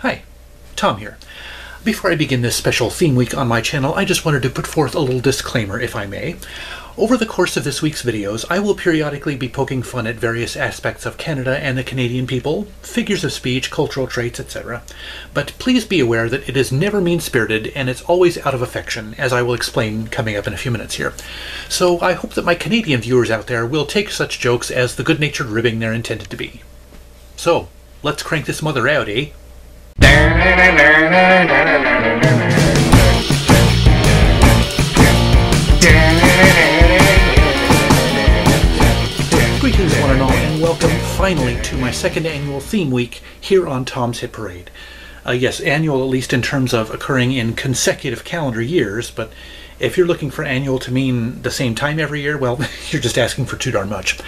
Hi, Tom here. Before I begin this special theme week on my channel, I just wanted to put forth a little disclaimer, if I may. Over the course of this week's videos, I will periodically be poking fun at various aspects of Canada and the Canadian people, figures of speech, cultural traits, etc. But please be aware that it is never mean-spirited and it's always out of affection, as I will explain coming up in a few minutes here. So I hope that my Canadian viewers out there will take such jokes as the good-natured ribbing they're intended to be. So, let's crank this mother out, eh? Greetings, one and all, and welcome finally to my second annual theme week here on Tom's Hit Parade. Uh, yes, annual at least in terms of occurring in consecutive calendar years, but if you're looking for annual to mean the same time every year, well, you're just asking for too darn much.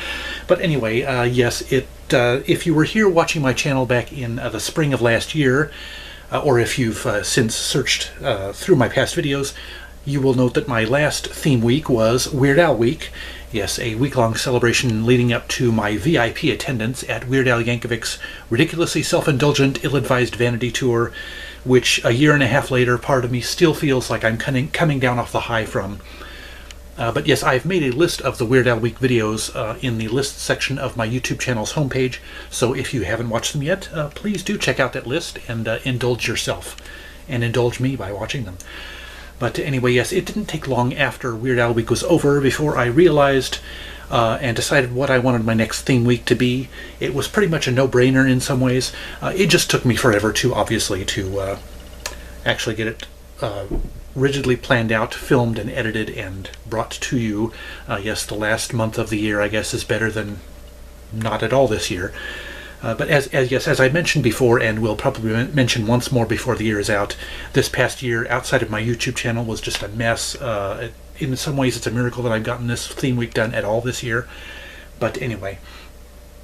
But anyway, uh, yes, it. Uh, if you were here watching my channel back in uh, the spring of last year, uh, or if you've uh, since searched uh, through my past videos, you will note that my last theme week was Weird Al Week. Yes, a week-long celebration leading up to my VIP attendance at Weird Al Yankovic's ridiculously self-indulgent, ill-advised vanity tour, which a year and a half later, part of me still feels like I'm coming, coming down off the high from. Uh, but yes, I've made a list of the Weird Al Week videos uh, in the list section of my YouTube channel's homepage, so if you haven't watched them yet, uh, please do check out that list and uh, indulge yourself, and indulge me by watching them. But anyway, yes, it didn't take long after Weird Al Week was over before I realized uh, and decided what I wanted my next theme week to be. It was pretty much a no-brainer in some ways. Uh, it just took me forever to, obviously, to actually get it rigidly planned out, filmed and edited and brought to you. Uh, yes, the last month of the year, I guess, is better than not at all this year. Uh, but as, as yes, as I mentioned before, and will probably mention once more before the year is out, this past year outside of my YouTube channel was just a mess. Uh, in some ways, it's a miracle that I've gotten this theme week done at all this year. But anyway,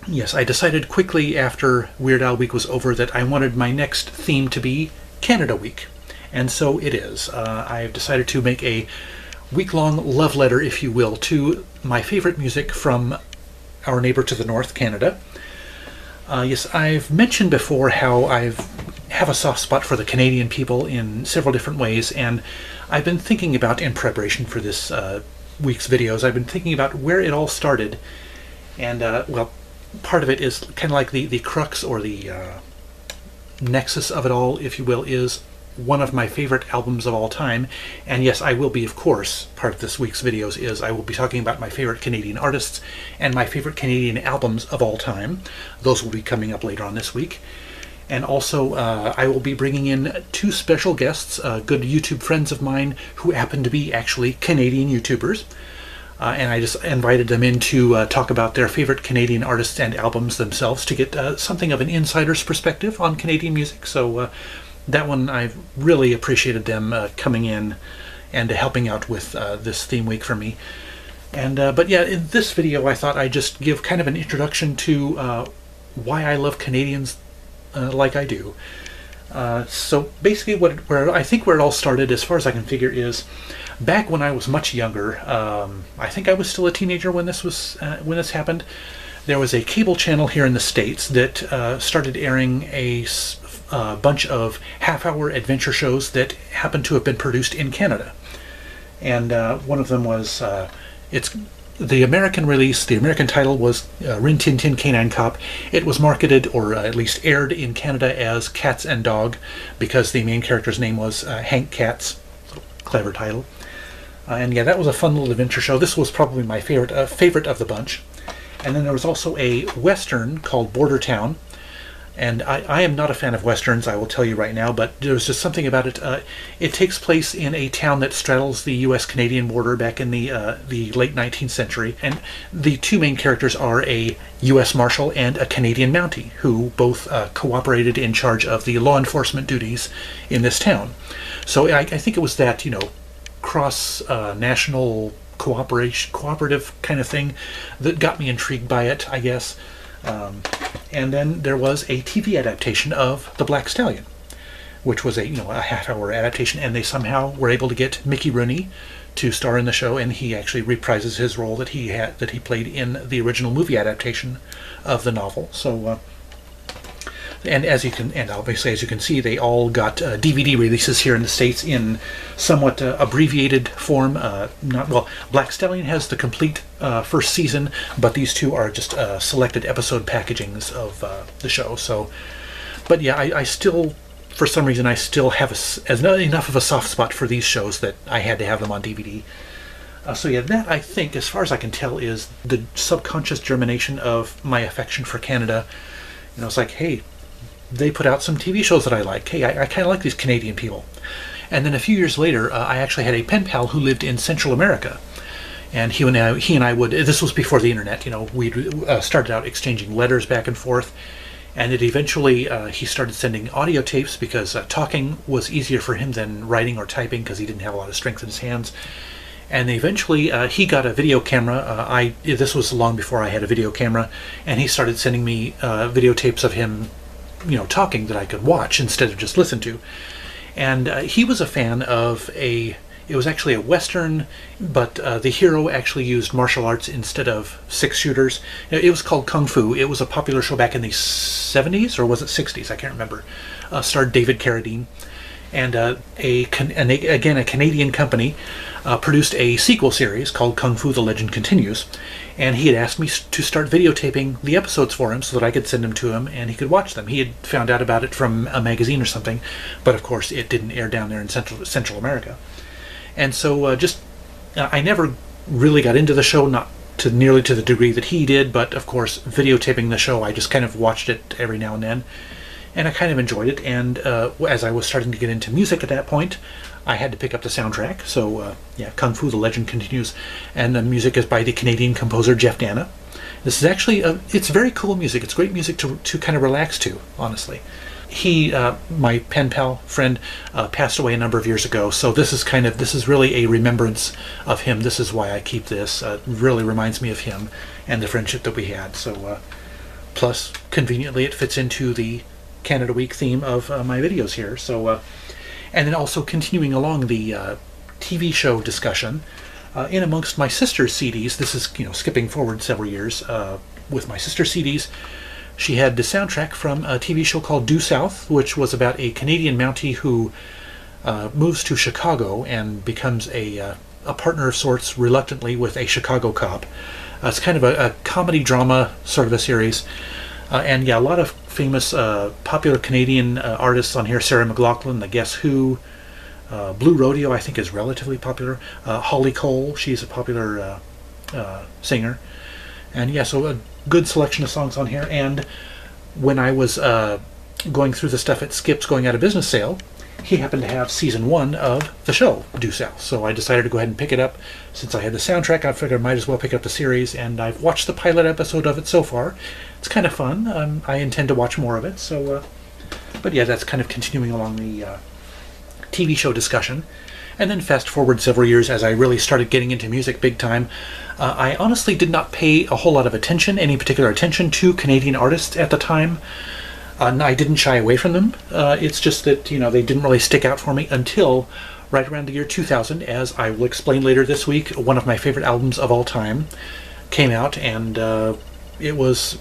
yes, I decided quickly after Weird Al Week was over that I wanted my next theme to be Canada Week. And so it is. Uh, I've decided to make a week-long love letter, if you will, to my favorite music from our neighbor to the north, Canada. Uh, yes, I've mentioned before how I have a soft spot for the Canadian people in several different ways, and I've been thinking about, in preparation for this uh, week's videos, I've been thinking about where it all started. And, uh, well, part of it is kind of like the, the crux or the uh, nexus of it all, if you will, is one of my favorite albums of all time. And yes, I will be, of course, part of this week's videos is I will be talking about my favorite Canadian artists and my favorite Canadian albums of all time. Those will be coming up later on this week. And also, uh, I will be bringing in two special guests, uh, good YouTube friends of mine who happen to be actually Canadian YouTubers. Uh, and I just invited them in to uh, talk about their favorite Canadian artists and albums themselves to get uh, something of an insider's perspective on Canadian music. So uh, that one I really appreciated them uh, coming in and helping out with uh, this theme week for me. And uh, but yeah, in this video, I thought I'd just give kind of an introduction to uh, why I love Canadians uh, like I do. Uh, so basically, what where I think where it all started, as far as I can figure, is back when I was much younger. Um, I think I was still a teenager when this was when this happened. There was a cable channel here in the states that started airing a a bunch of half-hour adventure shows that happen to have been produced in Canada. And uh, one of them was, uh, it's the American release, the American title was uh, Rin Tin Tin Canine Cop. It was marketed, or uh, at least aired in Canada as Katts and Dog, because the main character's name was uh, Hank Katts. Clever title. Uh, and yeah, that was a fun little adventure show. This was probably my favorite, uh, favorite of the bunch. And then there was also a western called Border Town, and I, I, am not a fan of westerns, I will tell you right now, but there's just something about it. Uh, it takes place in a town that straddles the U.S.-Canadian border back in the uh, the late 19th century, and the two main characters are a U.S. Marshal and a Canadian Mountie, who both uh, cooperated in charge of the law enforcement duties in this town. So I, I think it was that you know cross-national uh, cooperation, cooperative kind of thing that got me intrigued by it, I guess. Um, and then there was a TV adaptation of The Black Stallion, which was a you know a half-hour adaptation, and they somehow were able to get Mickey Rooney to star in the show, and he actually reprises his role that he had that he played in the original movie adaptation of the novel. So uh, and as you can, and obviously as you can see, they all got uh, DVD releases here in the states in somewhat uh, abbreviated form. Uh, not well, Black Stallion has the complete uh, first season, but these two are just uh, selected episode packagings of uh, the show. So, but yeah, I, I, still, for some reason, I still have a, as enough of a soft spot for these shows that I had to have them on DVD. so yeah, that I think, as far as I can tell, is the subconscious germination of my affection for Canada. You know, it's like, hey, they put out some TV shows that I like. Hey, I, I kind of like these Canadian people. And then a few years later, uh, I actually had a pen pal who lived in Central America. And he and I, he and I would. This was before the internet. You know, we uh, started out exchanging letters back and forth, and it eventually uh, he started sending audio tapes because uh, talking was easier for him than writing or typing because he didn't have a lot of strength in his hands. And eventually, uh, he got a video camera. Uh, I this was long before I had a video camera, and he started sending me videotapes of him you know talking that I could watch instead of just listen to. And uh, he was a fan of a. It was actually a western, but uh, the hero actually used martial arts instead of six shooters. It was called Kung Fu. It was a popular show back in the 70s or was it 60s? I can't remember. Uh, starred David Carradine and uh, a, an, again a Canadian company uh, produced a sequel series called Kung Fu: The Legend Continues, and he had asked me to start videotaping the episodes for him so that I could send them to him and he could watch them. He had found out about it from a magazine or something, but of course it didn't air down there in Central Central America, and so uh, just uh, I never really got into the show, not to nearly to the degree that he did, but of course videotaping the show, I just kind of watched it every now and then and I kind of enjoyed it. And uh, as I was starting to get into music at that point, I had to pick up the soundtrack. So uh, yeah, Kung Fu: The Legend continues, and the music is by the Canadian composer Jeff Danna. This is actually a, it's very cool music. It's great music to to kind of relax to, honestly. He, uh, my pen pal friend, uh, passed away a number of years ago. So this is kind of this is really a remembrance of him. This is why I keep this. Uh, really reminds me of him and the friendship that we had. So uh, plus, conveniently, it fits into the Canada Week theme of uh, my videos here. So, and then also continuing along the uh, TV show discussion, uh, in amongst my sister's CDs, this is you know skipping forward several years uh, with my sister's CDs. She had the soundtrack from a TV show called Due South, which was about a Canadian Mountie who uh, moves to Chicago and becomes a a partner of sorts reluctantly with a Chicago cop. it's kind of a, a comedy drama sort of a series. Uh, and yeah, a lot of famous uh, popular Canadian uh, artists on here. Sarah McLachlan, The Guess Who, uh, Blue Rodeo, I think is relatively popular. Uh, Holly Cole, she's a popular uh, singer. And yeah, so a good selection of songs on here. And when I was going through the stuff at Skips going out of business sale, he happened to have season one of the show, Due South. So I decided to go ahead and pick it up. Since I had the soundtrack, I figured I might as well pick up the series, and I've watched the pilot episode of it so far. It's kind of fun. Um, I intend to watch more of it. So, uh, but yeah, that's kind of continuing along the uh, TV show discussion. And then fast forward several years as I really started getting into music big time. Uh, I honestly did not pay a whole lot of attention, any particular attention to Canadian artists at the time. Uh, I didn't shy away from them. Uh, it's just that you know they didn't really stick out for me until right around the year 2000, as I will explain later this week. One of my favorite albums of all time came out, and uh, it was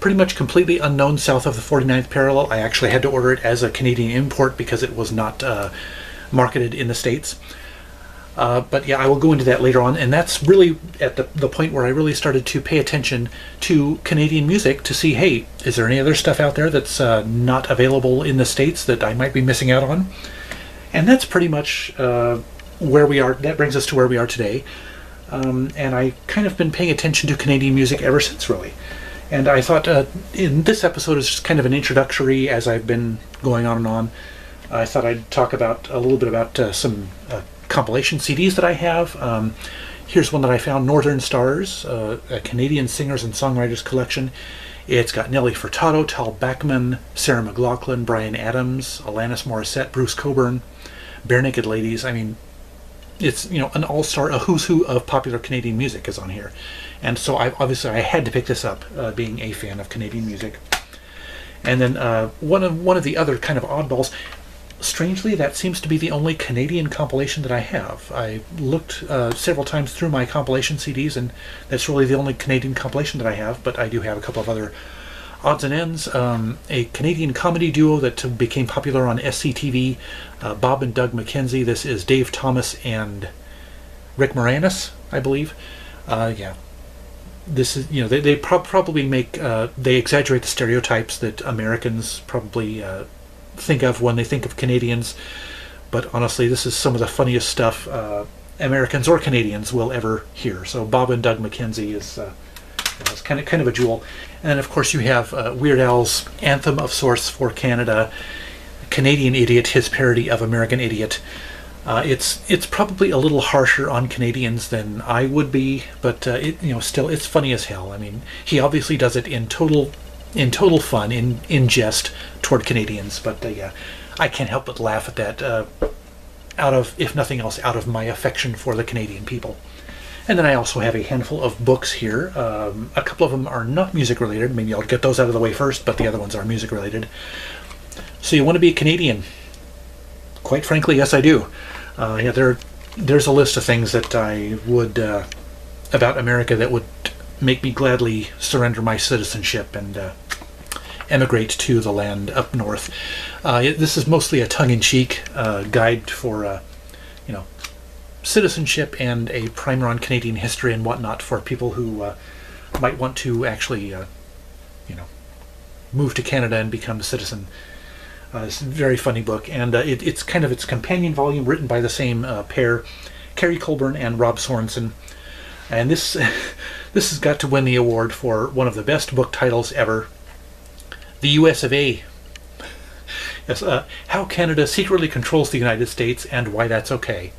pretty much completely unknown south of the 49th parallel. I actually had to order it as a Canadian import because it was not uh, marketed in the States. Uh, but yeah, I will go into that later on, and that's really at the, the point where I really started to pay attention to Canadian music to see, hey, is there any other stuff out there that's uh, not available in the States that I might be missing out on? And that's pretty much uh, where we are, that brings us to where we are today. Um, and I kind of been paying attention to Canadian music ever since, really. And I thought uh, in this episode is just kind of an introductory as I've been going on and on. I thought I'd talk about a little bit about uh, some uh, compilation CDs that I have. Um, here's one that I found, Northern Stars, uh, a Canadian singers and songwriters collection. It's got Nelly Furtado, Tal Bachman, Sarah McLachlan, Bryan Adams, Alanis Morissette, Bruce Cockburn, Barenaked Ladies. I mean, it's you know an all-star, a who's who of popular Canadian music is on here, and so I obviously I had to pick this up, uh, being a fan of Canadian music. And then uh, one of one of the other kind of oddballs strangely, that seems to be the only Canadian compilation that I have. I looked uh, several times through my compilation CDs, and that's really the only Canadian compilation that I have, but I do have a couple of other Odds and Ends, um, a Canadian comedy duo that became popular on SCTV, uh, Bob and Doug McKenzie. This is Dave Thomas and Rick Moranis, I believe. Uh, yeah, this is you know they they pro- probably make uh, they exaggerate the stereotypes that Americans probably uh, think of when they think of Canadians. But honestly, this is some of the funniest stuff uh, Americans or Canadians will ever hear. So Bob and Doug McKenzie is. Uh, kind of kind of a jewel. And then of course you have uh, Weird Al's anthem of sorts for Canada, Canadian Idiot, his parody of American Idiot. Uh, it's it's probably a little harsher on Canadians than I would be, but uh, it you know still it's funny as hell. I mean, he obviously does it in total in total fun, in in jest toward Canadians. But uh, yeah, I can't help but laugh at that. Uh, out of, if nothing else, out of my affection for the Canadian people. And then I also have a handful of books here. Um, a couple of them are not music related. Maybe I'll get those out of the way first, but the other ones are music related. So you want to be a Canadian? Quite frankly, yes, I do. Uh, yeah, there, there's a list of things that I would uh, about America that would make me gladly surrender my citizenship and uh, emigrate to the land up north. Uh, this is mostly a tongue-in-cheek uh, guide for, uh, you know, citizenship and a primer on Canadian history and whatnot for people who uh, might want to actually, uh, you know, move to Canada and become a citizen. It's a very funny book, and it, it's kind of its companion volume written by the same pair, Kerry Colburn and Rob Sorensen. And this this has got to win the award for one of the best book titles ever. The U.S. of A. Yes, uh, how Canada secretly controls the United States and why that's okay.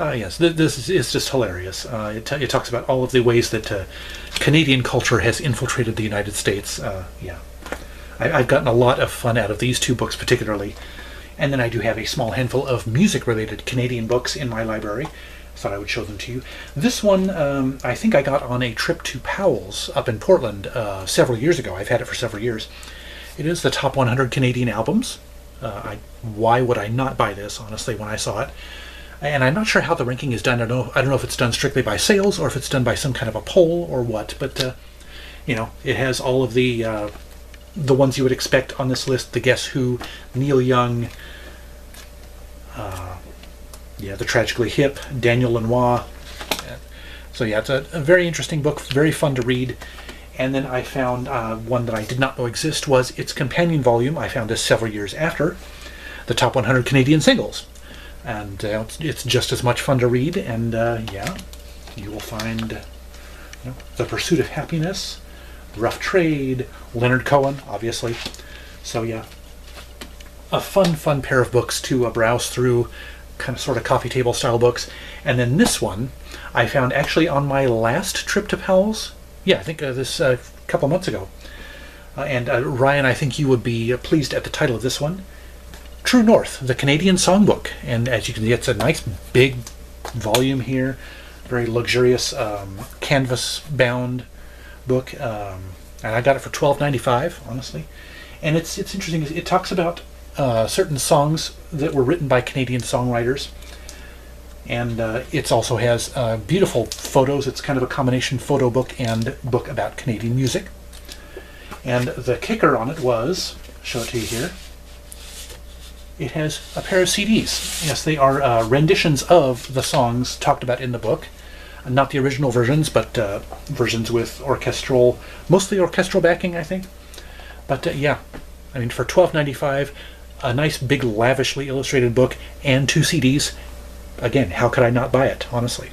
Uh, yes, th- this is just hilarious. Uh, it, it, talks about all of the ways that uh, Canadian culture has infiltrated the United States. Uh, yeah, I, have gotten a lot of fun out of these two books particularly, and then I do have a small handful of music-related Canadian books in my library. Thought I would show them to you. This one um, I think I got on a trip to Powell's up in Portland uh, several years ago. I've had it for several years. It is the top 100 Canadian albums. Uh, I, why would I not buy this? Honestly, when I saw it and I'm not sure how the ranking is done. I don't know. I don't know if it's done strictly by sales or if it's done by some kind of a poll or what. But uh, you know, it has all of the uh, the ones you would expect on this list: the Guess Who, Neil Young, uh, yeah, the Tragically Hip, Daniel Lanois. So yeah, it's a, a, very interesting book, very fun to read. And then I found uh, one that I did not know exist was its companion volume. I found this several years after the top 100 Canadian singles and uh, it's, just as much fun to read. And uh, yeah, you will find you know, the pursuit of happiness, rough trade, Leonard Cohen, obviously. So yeah, a fun, fun pair of books to uh, browse through, kind of sort of coffee table style books. And then this one, I found actually on my last trip to Powell's. Yeah, I think uh, this a uh, couple months ago. Uh, and Ryan, I think you would be pleased at the title of this one. True North, the Canadian Songbook. And as you can see, it's a nice big volume here, very luxurious um, canvas bound book. Um, and I got it for twelve ninety five, honestly. And it's it's interesting. It talks about uh, certain songs that were written by Canadian songwriters, and uh, it also has uh, beautiful photos. It's kind of a combination photo book and book about Canadian music. And the kicker on it was, show it to you here it has a pair of CDs. Yes, they are uh, renditions of the songs talked about in the book. Not the original versions, but uh, versions with orchestral, mostly orchestral backing, I think. But uh, yeah, I mean, for twelve ninety five, a nice big lavishly illustrated book and two CDs. Again, how could I not buy it? Honestly.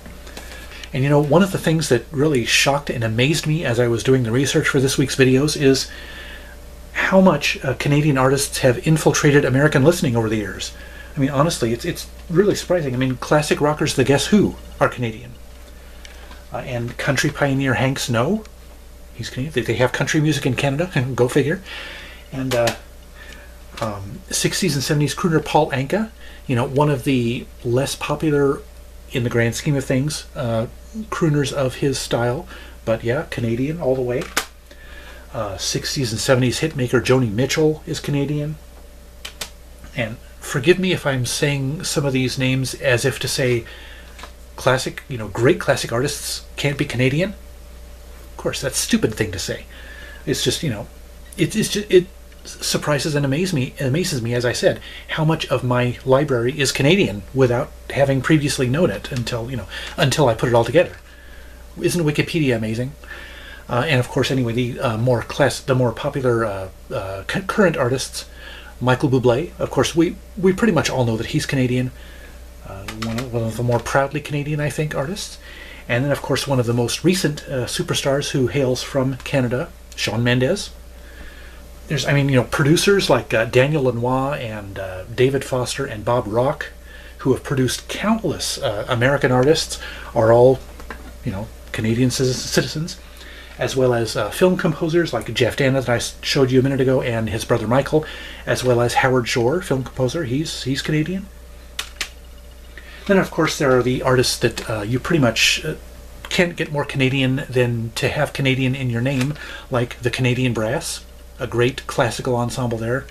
And you know, one of the things that really shocked and amazed me as I was doing the research for this week's videos is how much uh, Canadian artists have infiltrated American listening over the years. I mean, honestly, it's it's really surprising. I mean, classic rockers, the Guess Who, are Canadian, uh, and country pioneer Hank Snow, he's Canadian. They have country music in Canada. Go figure. And uh, um, 60s and 70s crooner Paul Anka, you know, one of the less popular in the grand scheme of things uh, crooners of his style, but yeah, Canadian all the way uh, 60s and 70s hitmaker Joni Mitchell is Canadian. And forgive me if I'm saying some of these names as if to say classic, you know, great classic artists can't be Canadian. Of course, that's stupid thing to say. It's just, you know, it, it's just, it surprises and amazes me, amazes me, as I said, how much of my library is Canadian without having previously known it until you know until I put it all together. Isn't Wikipedia amazing? Uh, and of course, anyway, the uh, more class, the more popular uh, uh current artists, Michael Bublé. Of course, we we pretty much all know that he's Canadian. Uh, one of, one, of, the more proudly Canadian, I think, artists. And then, of course, one of the most recent uh, superstars who hails from Canada, Shawn Mendes there's, I mean, you know, producers like uh, Daniel Lanois and uh, David Foster and Bob Rock, who have produced countless uh, American artists, are all, you know, Canadian citizens, as well as uh, film composers like Jeff Danna that I showed you a minute ago, and his brother Mychael, as well as Howard Shore, film composer. He's he's Canadian. Then, of course, there are the artists that uh, you pretty much uh, can't get more Canadian than to have Canadian in your name, like the Canadian Brass a great classical ensemble there,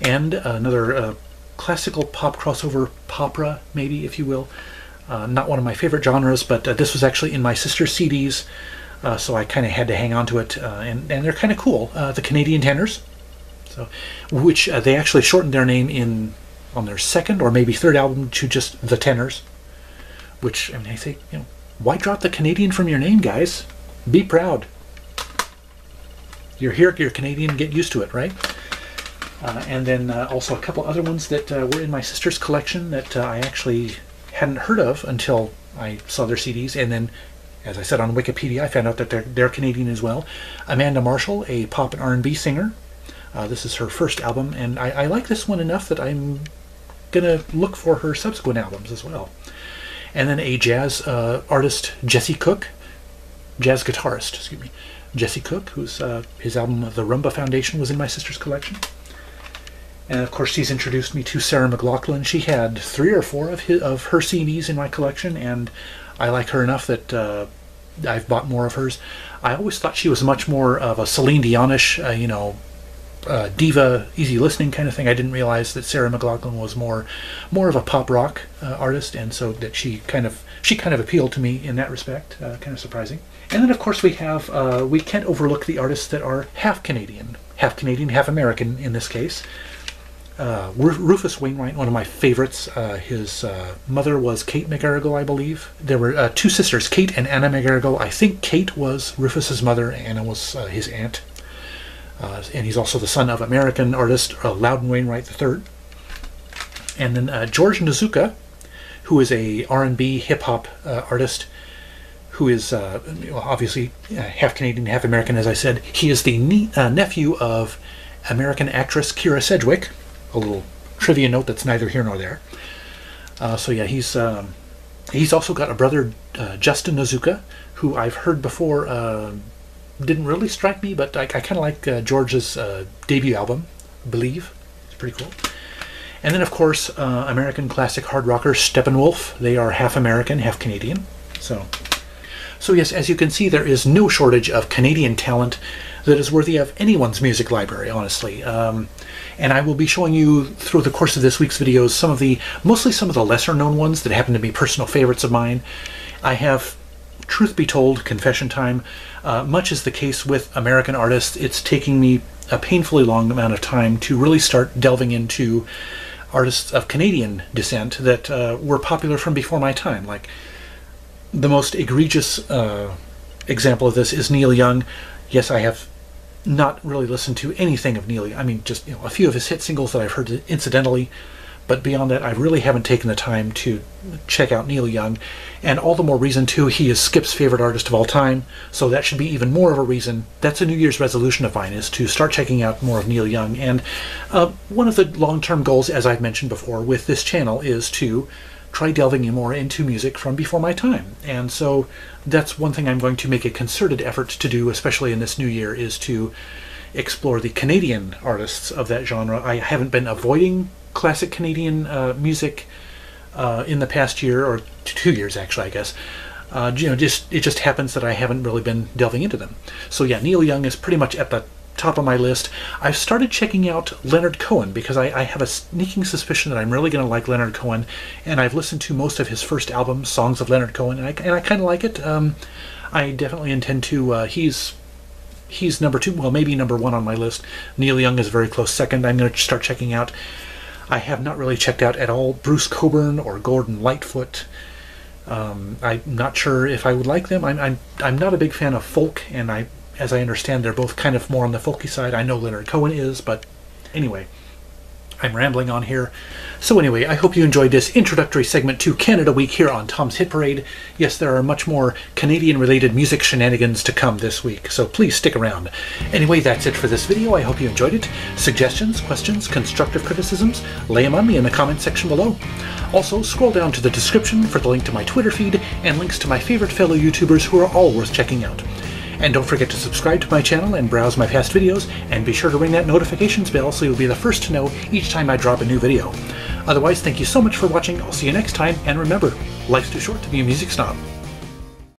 and another uh, classical pop crossover popra, maybe if you will. Uh, not one of my favorite genres, but uh, this was actually in my sister's CDs, uh, so I kind of had to hang on to it, uh, and, and they're kind of cool. Uh, the Canadian Tenors, so which they actually shortened their name in on their second or maybe third album to just the Tenors, which I mean I say you know why drop the Canadian from your name, guys? Be proud you're here, you're Canadian, get used to it, right? Uh, and then uh, also a couple other ones that uh, were in my sister's collection that uh, I actually hadn't heard of until I saw their CDs. And then, as I said on Wikipedia, I found out that they're, they're Canadian as well. Amanda Marshall, a pop and R&B singer. Uh, this is her first album, and I, I like this one enough that I'm gonna look for her subsequent albums as well. And then a jazz uh, artist, Jesse Cook, jazz guitarist, excuse me. Jesse Cook, whose uh, his album The Rumba Foundation was in my sister's collection. And of course, she's introduced me to Sarah McLachlan. She had three or four of his, of her CDs in my collection, and I like her enough that uh, I've bought more of hers. I always thought she was much more of a Celine Dionish, uh, you know, uh, diva, easy listening kind of thing. I didn't realize that Sarah McLachlan was more, more of a pop rock uh, artist, and so that she kind of she kind of appealed to me in that respect. Uh, kind of surprising. And then, of course, we have, uh, we can't overlook the artists that are half Canadian, half Canadian, half American in this case. Uh, Rufus Wainwright, one of my favorites. Uh, his uh, mother was Kate McGarrigle, I believe. There were uh, two sisters, Kate and Anna McGarrigle. I think Kate was Rufus's mother, Anna was uh, his aunt. And he's also the son of American artist Loudon Wainwright III. And then George Nozuka, who is a R&B hip hop artist who is uh, obviously uh, half Canadian, half American, as I said. He is the ne- uh, nephew of American actress Kyra Sedgwick. A little trivia note that's neither here nor there. Uh, so yeah, he's um, he's also got a brother, uh, Justin Nozuka, who I've heard before. Uh, didn't really strike me, but I, I kind of like George's debut album, Believe. It's pretty cool. And then, of course, American classic hard rocker Steppenwolf. They are half American, half Canadian. So so yes, as you can see, there is no shortage of Canadian talent that is worthy of anyone's music library, honestly. Um, and I will be showing you through the course of this week's videos some of the, mostly some of the lesser known ones that happen to be personal favorites of mine. I have, truth be told, confession time, uh, much is the case with American artists, it's taking me a painfully long amount of time to really start delving into artists of Canadian descent that uh, were popular from before my time, like the most egregious uh, example of this is Neil Young. Yes, I have not really listened to anything of Neil. I mean, just you know, a few of his hit singles that I've heard incidentally, but beyond that, I really haven't taken the time to check out Neil Young. And all the more reason too, he is Skip's favorite artist of all time, so that should be even more of a reason. That's a New Year's resolution of mine is to start checking out more of Neil Young. And uh, one of the long-term goals, as I've mentioned before, with this channel is to try delving in more into music from before my time. And so that's one thing I'm going to make a concerted effort to do, especially in this new year, is to explore the Canadian artists of that genre. I haven't been avoiding classic Canadian uh, music uh, in the past year, or two years actually, I guess. Uh, you know, just it just happens that I haven't really been delving into them. So yeah, Neil Young is pretty much at the top of my list. I've started checking out Leonard Cohen because I, I have a sneaking suspicion that I'm really going to like Leonard Cohen, and I've listened to most of his first album, Songs of Leonard Cohen, and I, and I kind of like it. Um, I definitely intend to. Uh, he's he's number two, well, maybe number one on my list. Neil Young is very close second. I'm going to start checking out. I have not really checked out at all Bruce Cockburn or Gordon Lightfoot. Um, I'm not sure if I would like them. I'm, I'm I'm not a big fan of folk, and I, as I understand, they're both kind of more on the folky side. I know Leonard Cohen is, but anyway. I'm rambling on here. So anyway, I hope you enjoyed this introductory segment to Canada Week here on Tom's Hit Parade. Yes, there are much more Canadian-related music shenanigans to come this week, so please stick around. Anyway, that's it for this video. I hope you enjoyed it. Suggestions, questions, constructive criticisms, lay them on me in the comment section below. Also, scroll down to the description for the link to my Twitter feed and links to my favorite fellow YouTubers who are all worth checking out. And don't forget to subscribe to my channel and browse my past videos, and be sure to ring that notifications bell so you'll be the first to know each time I drop a new video. Otherwise, thank you so much for watching, I'll see you next time, and remember, life's too short to be a music snob.